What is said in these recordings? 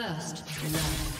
First blood.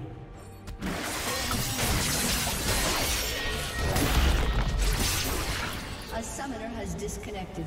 Disconnected.